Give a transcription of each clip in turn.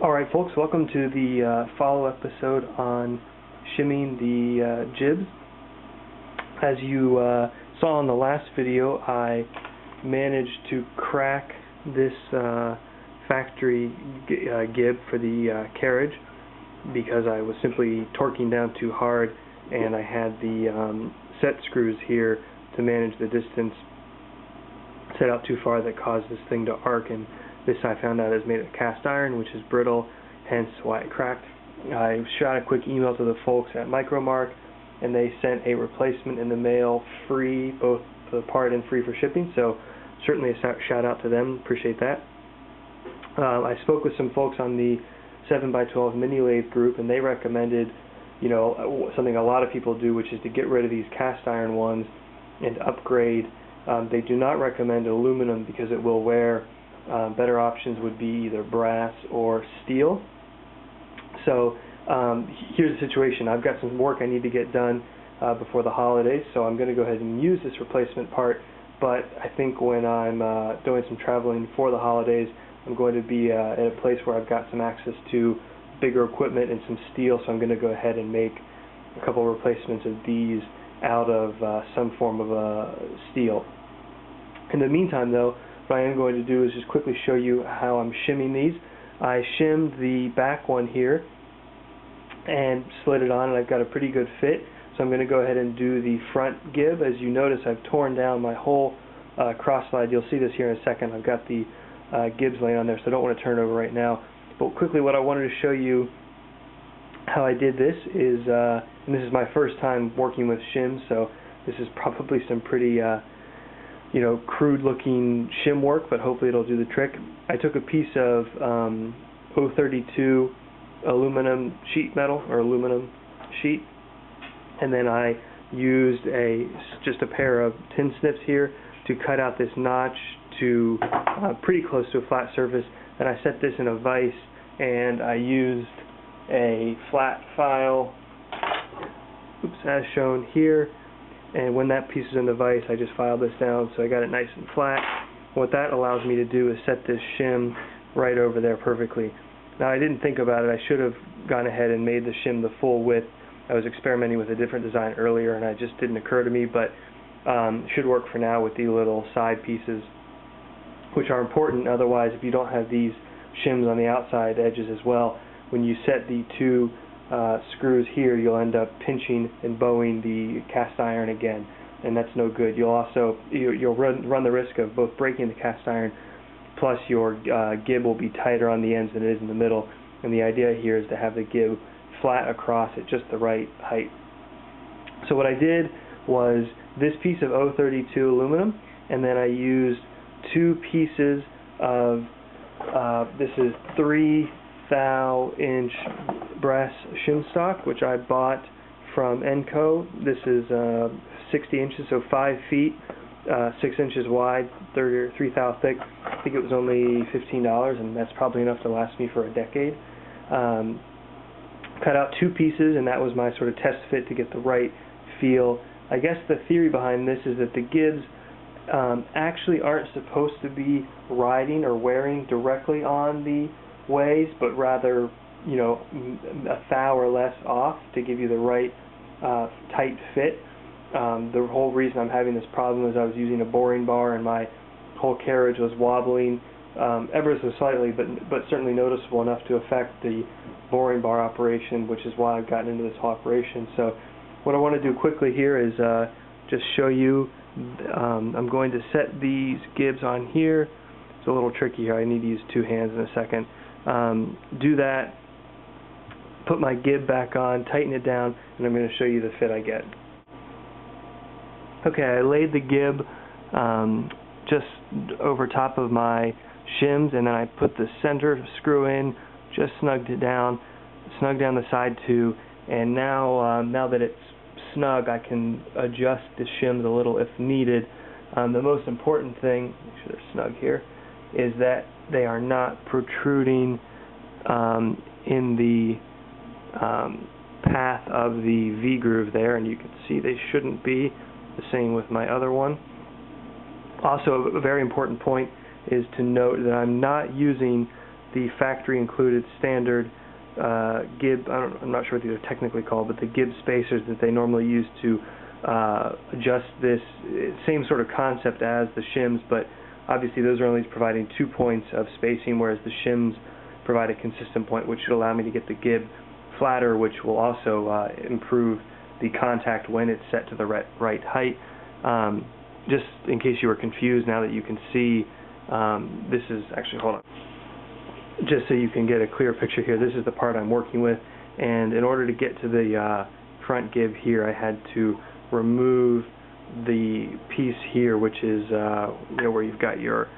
Alright folks, welcome to the uh, follow episode on shimming the uh, gibs. As you uh, saw in the last video, I managed to crack this uh, factory uh, gib for the uh, carriage because I was simply torquing down too hard and I had the um, set screws here to manage the distance set out too far that caused this thing to arc and this I found out is made of cast iron, which is brittle, hence why it cracked. I shot a quick email to the folks at Micromark, and they sent a replacement in the mail free, both the part and free for shipping, so certainly a shout out to them, appreciate that. Uh, I spoke with some folks on the 7x12 mini lathe group, and they recommended, you know, something a lot of people do, which is to get rid of these cast iron ones and upgrade. Um, they do not recommend aluminum because it will wear uh, better options would be either brass or steel. So um, here's the situation. I've got some work I need to get done uh, before the holidays, so I'm going to go ahead and use this replacement part. But I think when I'm uh, doing some traveling for the holidays, I'm going to be uh, at a place where I've got some access to bigger equipment and some steel, so I'm going to go ahead and make a couple replacements of these out of uh, some form of uh, steel. In the meantime, though, what I am going to do is just quickly show you how I'm shimming these. I shimmed the back one here and slid it on and I've got a pretty good fit. So I'm going to go ahead and do the front gib. As you notice I've torn down my whole uh, cross slide. You'll see this here in a second. I've got the uh, gibs laying on there so I don't want to turn over right now. But quickly what I wanted to show you how I did this is, uh, and this is my first time working with shims so this is probably some pretty uh, you know, crude looking shim work, but hopefully it'll do the trick. I took a piece of um, 032 aluminum sheet metal or aluminum sheet, and then I used a just a pair of tin snips here to cut out this notch to uh, pretty close to a flat surface. And I set this in a vise, and I used a flat file, oops, as shown here, and when that piece is in the vise I just filed this down so I got it nice and flat. What that allows me to do is set this shim right over there perfectly. Now I didn't think about it. I should have gone ahead and made the shim the full width. I was experimenting with a different design earlier and it just didn't occur to me but um, should work for now with the little side pieces which are important. Otherwise if you don't have these shims on the outside edges as well when you set the two uh, screws here, you'll end up pinching and bowing the cast iron again, and that's no good. You'll also you, will run run the risk of both breaking the cast iron, plus your uh, gib will be tighter on the ends than it is in the middle. And the idea here is to have the gib flat across at just the right height. So what I did was this piece of 032 aluminum, and then I used two pieces of uh, this is three thou inch brass shim stock, which I bought from Enco. This is uh, 60 inches, so 5 feet, uh, 6 inches wide, 30 3 thou thick. I think it was only $15, and that's probably enough to last me for a decade. Um, cut out two pieces, and that was my sort of test fit to get the right feel. I guess the theory behind this is that the gibs um, actually aren't supposed to be riding or wearing directly on the ways, but rather, you know, a thou or less off to give you the right uh, tight fit. Um, the whole reason I'm having this problem is I was using a boring bar and my whole carriage was wobbling um, ever so slightly, but but certainly noticeable enough to affect the boring bar operation, which is why I've gotten into this whole operation. So what I want to do quickly here is uh, just show you. Um, I'm going to set these gibs on here. It's a little tricky here. I need to use two hands in a second um, do that, put my gib back on, tighten it down, and I'm going to show you the fit I get. Okay, I laid the gib um, just over top of my shims, and then I put the center screw in, just snugged it down, snug down the side too, and now um, now that it's snug, I can adjust the shims a little if needed. Um, the most important thing, make sure they're snug here, is that they are not protruding um, in the um, path of the V groove there, and you can see they shouldn't be. The same with my other one. Also, a very important point is to note that I'm not using the factory included standard uh, gib, I I'm not sure what these are technically called, but the gib spacers that they normally use to uh, adjust this, same sort of concept as the shims, but obviously those are only providing two points of spacing, whereas the shims provide a consistent point, which should allow me to get the gib flatter, which will also uh, improve the contact when it's set to the right, right height. Um, just in case you were confused, now that you can see, um, this is actually, hold on just so you can get a clear picture here, this is the part I'm working with, and in order to get to the uh, front gib here, I had to remove the piece here, which is uh, you know where you've got your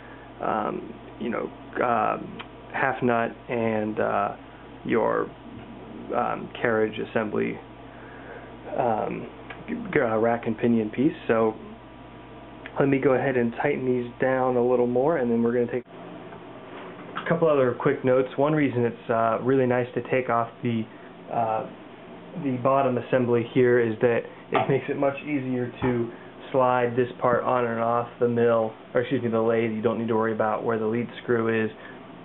um, you know um, half nut and uh, your um, carriage assembly um, uh, rack and pinion piece. So let me go ahead and tighten these down a little more, and then we're going to take a couple other quick notes. One reason it's uh, really nice to take off the uh, the bottom assembly here is that it makes it much easier to slide this part on and off the mill, or excuse me, the lathe. You don't need to worry about where the lead screw is.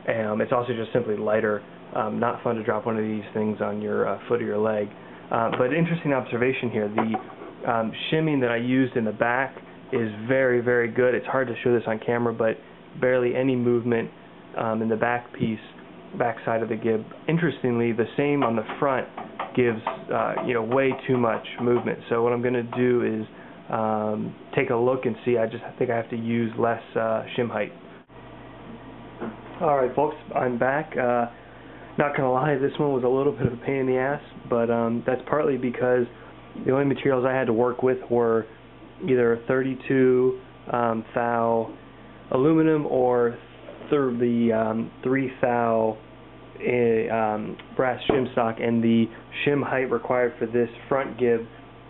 Um, it's also just simply lighter. Um, not fun to drop one of these things on your uh, foot or your leg. Uh, but interesting observation here. The um, shimming that I used in the back is very, very good. It's hard to show this on camera, but barely any movement um, in the back piece, back side of the gib. Interestingly, the same on the front gives uh, you know way too much movement. So what I'm going to do is um, take a look and see. I just think I have to use less uh, shim height. All right, folks, I'm back. Uh, not gonna lie, this one was a little bit of a pain in the ass, but um, that's partly because the only materials I had to work with were either 32 um, thou aluminum or through the um, 3 thou um, brass shim stock, and the shim height required for this front gib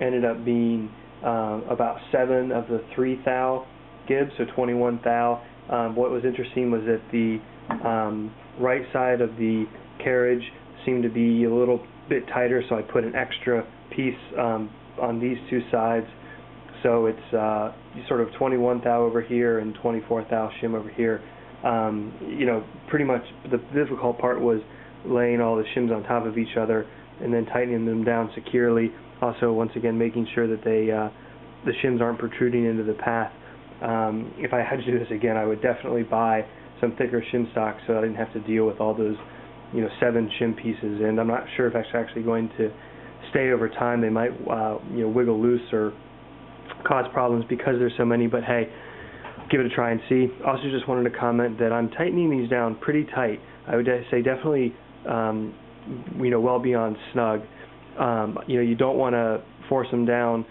ended up being um, about 7 of the 3 thou gibs, so 21 thou. Um, what was interesting was that the um, right side of the carriage seemed to be a little bit tighter, so I put an extra piece um, on these two sides. So it's uh, sort of 21 thou over here and 24 thou shim over here um, you know, pretty much the difficult part was laying all the shims on top of each other and then tightening them down securely. Also, once again, making sure that they uh, the shims aren't protruding into the path. Um, if I had to do this again, I would definitely buy some thicker shim stock so I didn't have to deal with all those, you know, seven shim pieces. And I'm not sure if it's actually going to stay over time. They might, uh, you know, wiggle loose or cause problems because there's so many. But hey, give it a try and see. Also, just wanted to comment that I'm tightening these down pretty tight. I would say definitely, um, you know, well beyond snug. Um, you know, you don't want to force them down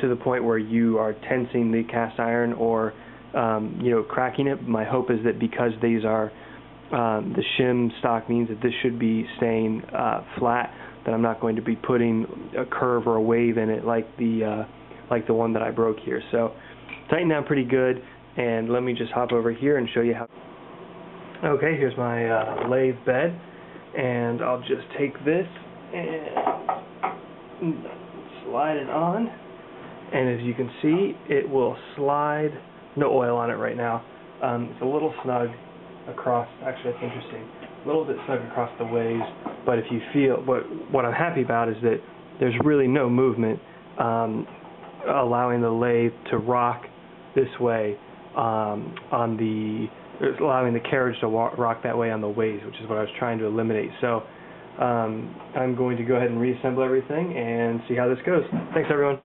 to the point where you are tensing the cast iron or, um, you know, cracking it. My hope is that because these are um, the shim stock means that this should be staying uh, flat. That I'm not going to be putting a curve or a wave in it like the uh, like the one that I broke here. So tightened down pretty good and let me just hop over here and show you how. Okay here's my uh, lathe bed and I'll just take this and slide it on. And as you can see it will slide no oil on it right now. Um, it's a little snug across actually that's interesting a little bit snug across the ways but if you feel what what I'm happy about is that there's really no movement um, allowing the lathe to rock this way um, on the allowing the carriage to walk, rock that way on the ways, which is what I was trying to eliminate. So um, I'm going to go ahead and reassemble everything and see how this goes. Thanks, everyone.